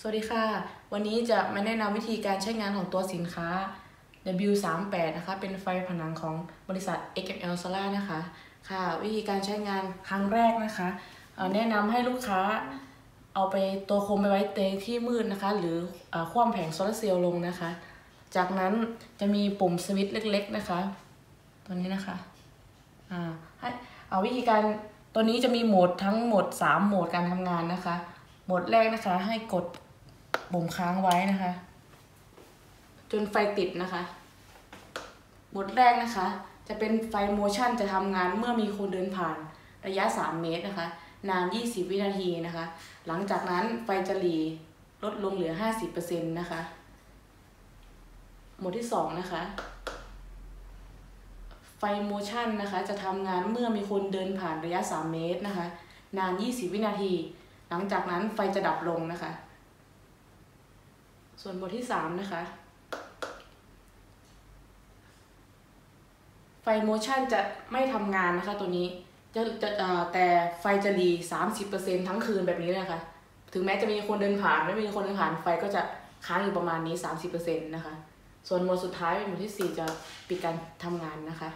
สวัสดีค่ะ วันนี้จะมาแนะนำวิธีการใช้งานของตัวสินค้า W38 นะคะ เป็นไฟผนังของบริษัท XML Solar นะคะ ค่ะ วิธีการใช้งานครั้งแรกนะคะเอ่อแนะนำให้ลูกค้าเอาไปตัวโคมไปไว้ในที่มืดนะคะ หรือเอ่อคว่ำแผงโซลาเซลล์ลงนะคะ จากนั้นจะมีปุ่มสวิตช์เล็ก ๆ นะคะ ตัวนี้นะคะอ่าให้เอาวิธีการตัวนี้จะมีโหมดทั้งหมด 3 โหมดการทำงานนะคะ โหมดแรกนะคะให้กด ปุ่มค้างไว้นะคะ จนไฟติดนะคะโหมดแรกนะคะ จะเป็นไฟโมชั่นจะทำงานเมื่อมีคนเดินผ่านระยะ 3 เมตรนะคะ นาน 20 วินาทีนะคะ หลังจากนั้นไฟจะหลีลดลงเหลือ 50%นะคะ หมดที่ 2 นะคะ ไฟโมชั่นนะคะ จะทำงานเมื่อมีคนเดินผ่านระยะ 3 เมตรนะคะ นาน 20 วินาที หลังจากนั้นไฟจะดับลงนะคะ ส่วนบทที่3นะคะ ไฟโมชั่นจะไม่ทำงานนะคะตัวนี้จะจะเอ่อแต่ไฟจะรี30%ทั้งคืนแบบนี้เลยนะคะ ถึงแม้จะมีคนเดินผ่านไม่มีคนเดินผ่านไฟก็จะค้างอยู่ประมาณนี้30%นะคะ ส่วนโหมดสุดท้ายเป็นโหมดที่4จะปิดการทำงานนะคะ